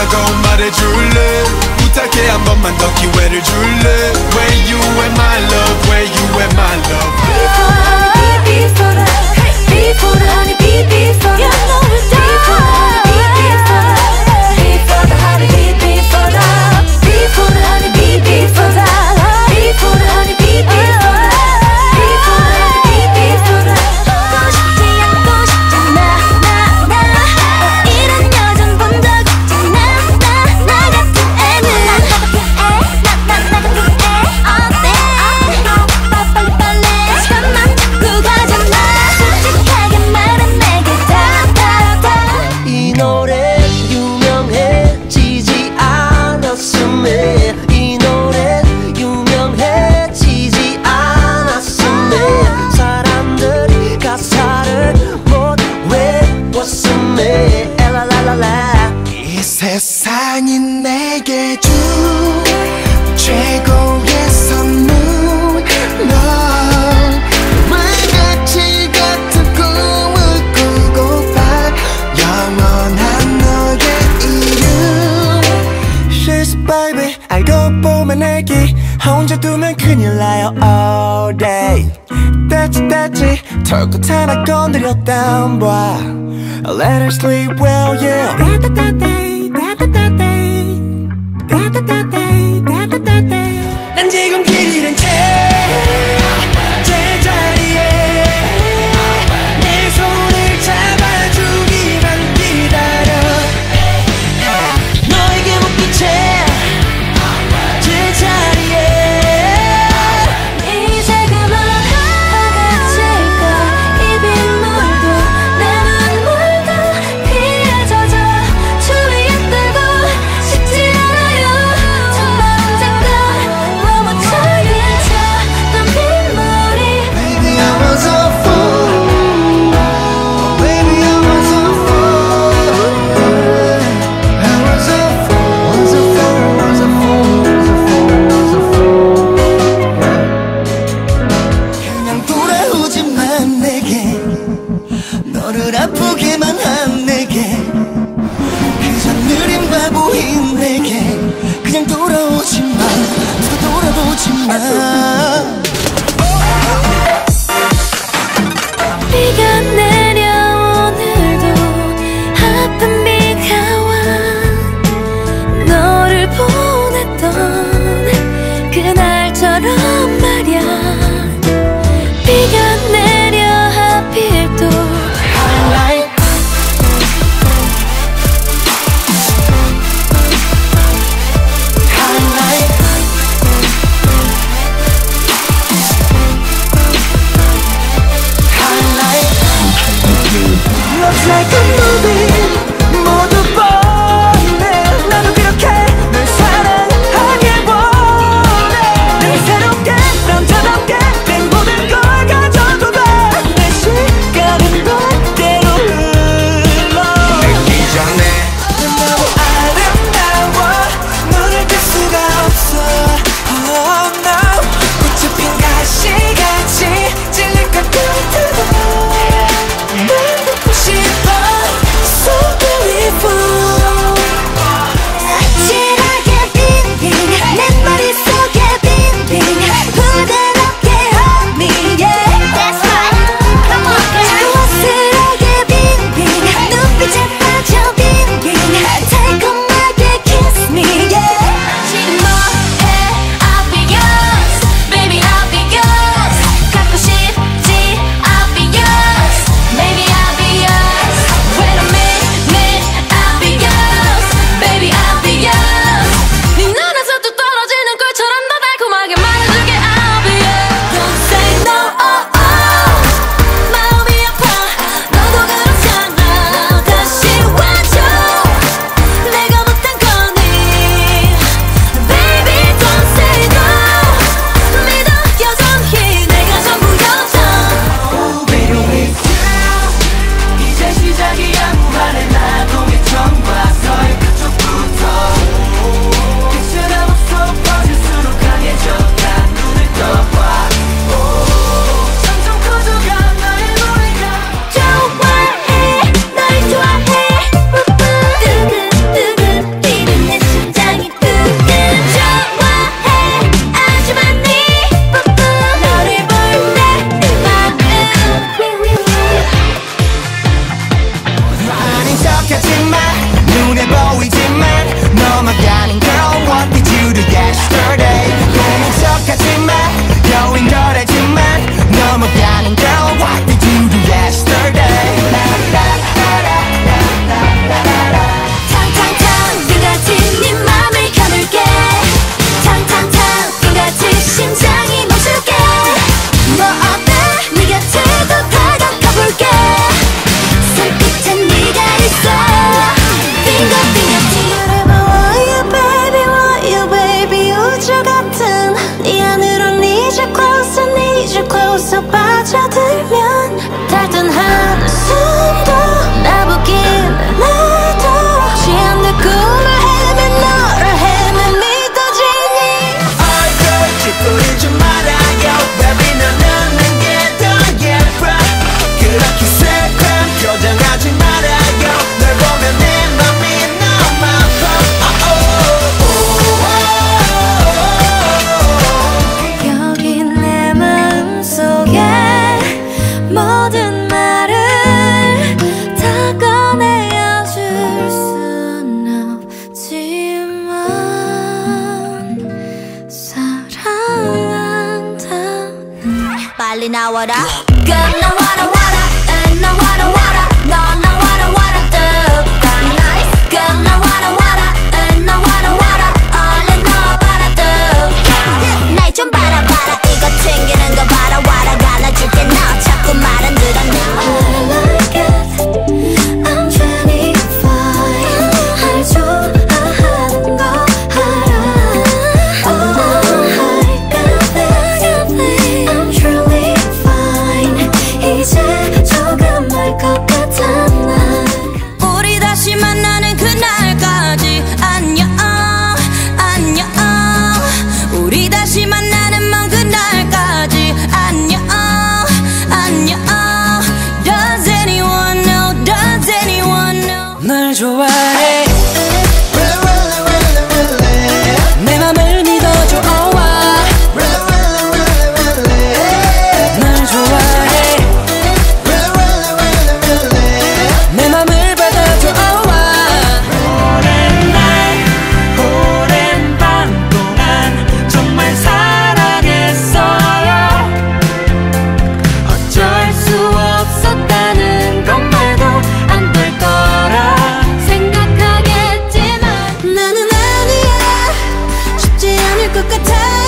따가운 말에 줄래? 부탁해 Where you at my love Where you at my love. Be for honey, be, be for honey Be for honey, be, be for Turkot and I gone to your down boy. Let her sleep well, yeah. 비가 내 calling what I got no could tell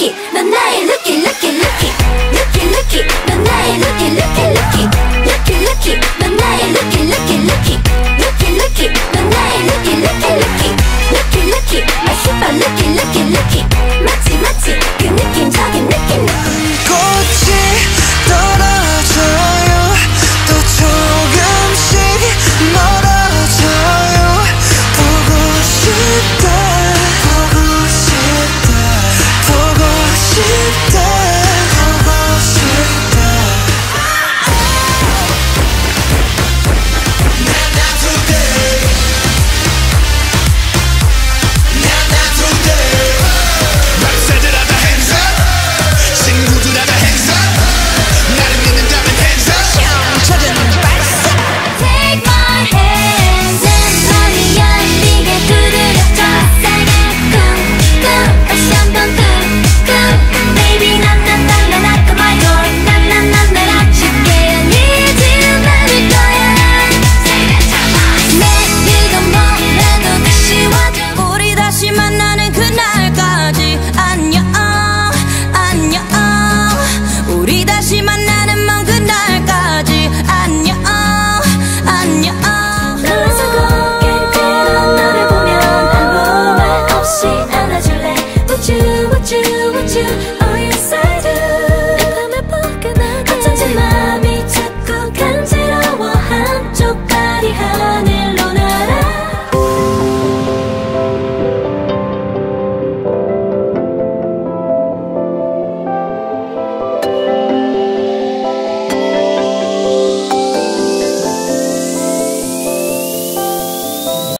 きなな